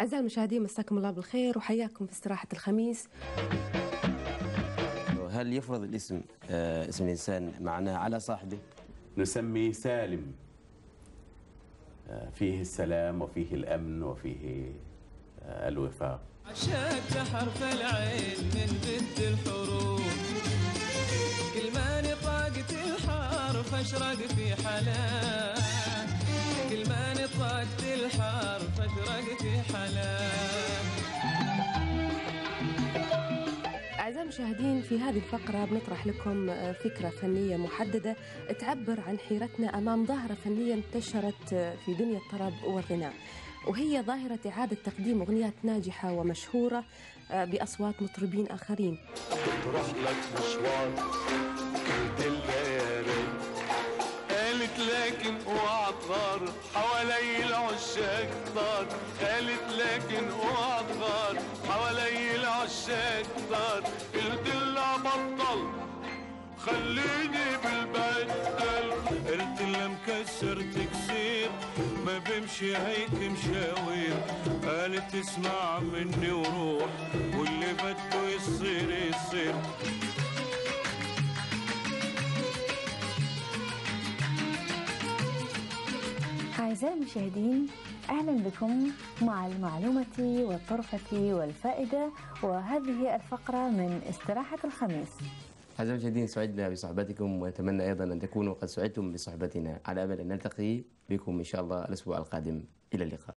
أعزائي المشاهدين مساكم الله بالخير وحياكم في استراحة الخميس. هل يفرض الاسم آه، اسم الإنسان معناه على صاحبه؟ نسميه سالم. آه، فيه السلام وفيه الأمن وفيه آه، الوفاق. عشقت حرف العين من بنت الحروف كل ما نطقت الحرف اشرق في حلال كل ما نطقت الحرف المشاهدين في هذه الفقرة بنطرح لكم آه، فكرة فنية محددة تعبر عن حيرتنا أمام ظاهرة فنية انتشرت آه، في دنيا الطرب والغناء. وهي ظاهرة إعادة تقديم أغنيات ناجحة ومشهورة آه، بأصوات مطربين آخرين. تروح لك مشوار كنت الليالي. قالت لكن اوعى تغار حوالي العشاق دار قالت لكن اوعى تغار حوالي دار قلت لها بطل. خليني بالبدل. قلت لها مكسر تكسير ما بمشي هيك مشاوير. قالت اسمع مني وروح واللي بده يصير يصير. أعزائي المشاهدين أهلا بكم مع المعلومة والطرفة والفائدة وهذه الفقرة من استراحة الخميس. أعزائي المشاهدين سعدنا بصحبتكم ونتمنى أيضا أن تكونوا قد سعدتم بصحبتنا. على أمل أن نلتقي بكم إن شاء الله الأسبوع القادم. إلى اللقاء.